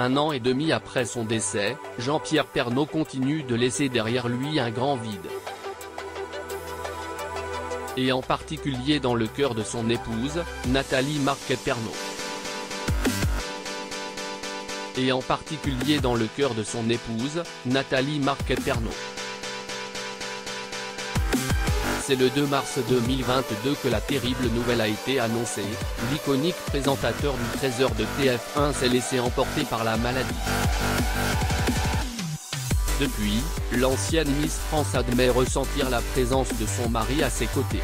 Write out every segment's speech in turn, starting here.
Un an et demi après son décès, Jean-Pierre Pernaut continue de laisser derrière lui un grand vide. Et en particulier dans le cœur de son épouse, Nathalie Marquet-Pernaut. Et en particulier dans le cœur de son épouse, Nathalie Marquet-Pernaut. C'est le 2 mars 2022 que la terrible nouvelle a été annoncée, l'iconique présentateur du 13h de TF1 s'est laissé emporter par la maladie. Depuis, l'ancienne Miss France admet ressentir la présence de son mari à ses côtés.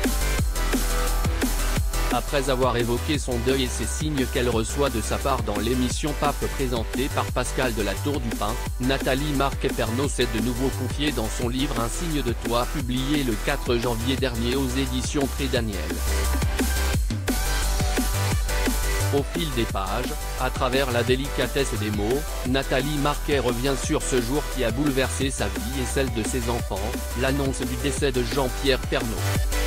Après avoir évoqué son deuil et ses signes qu'elle reçoit de sa part dans l'émission Pape présentée par Pascal de la Tour du Pin, Nathalie Marquet-Pernaut s'est de nouveau confiée dans son livre Un signe de toi publié le 4 janvier dernier aux éditions Très Daniel. Au fil des pages, à travers la délicatesse des mots, Nathalie Marquet revient sur ce jour qui a bouleversé sa vie et celle de ses enfants, l'annonce du décès de Jean-Pierre Pernaut.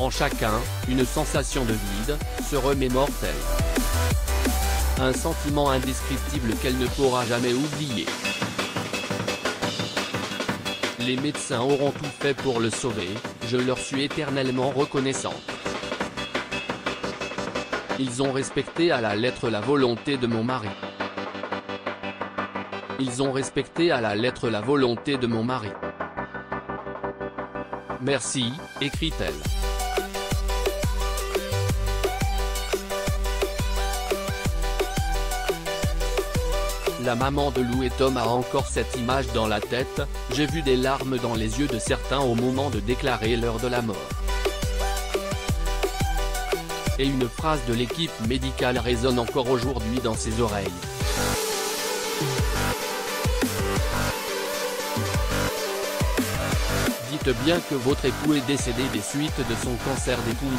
En chacun, une sensation de vide, se remémore-t-elle. Un sentiment indescriptible qu'elle ne pourra jamais oublier. Les médecins auront tout fait pour le sauver, je leur suis éternellement reconnaissante. Ils ont respecté à la lettre la volonté de mon mari. Ils ont respecté à la lettre la volonté de mon mari. Merci, écrit-elle. La maman de Lou et Tom a encore cette image dans la tête, j'ai vu des larmes dans les yeux de certains au moment de déclarer l'heure de la mort. Et une phrase de l'équipe médicale résonne encore aujourd'hui dans ses oreilles. Dites bien que votre époux est décédé des suites de son cancer des poumons.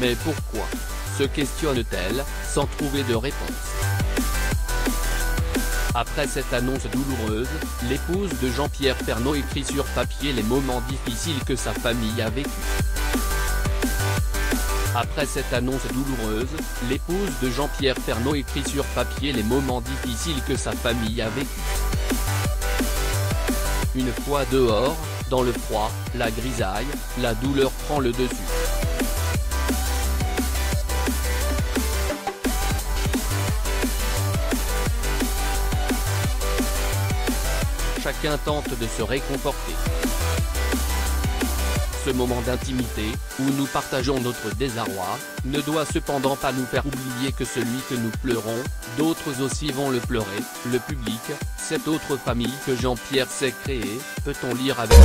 Mais pourquoi? Se questionne-t-elle, sans trouver de réponse. Après cette annonce douloureuse, l'épouse de Jean-Pierre Pernaut écrit sur papier les moments difficiles que sa famille a vécu. Après cette annonce douloureuse, l'épouse de Jean-Pierre Pernaut écrit sur papier les moments difficiles que sa famille a vécu. Une fois dehors, dans le froid, la grisaille, la douleur prend le dessus. Chacun tente de se réconforter. Ce moment d'intimité, où nous partageons notre désarroi, ne doit cependant pas nous faire oublier que celui que nous pleurons, d'autres aussi vont le pleurer, le public, cette autre famille que Jean-Pierre s'est créée, peut-on lire avec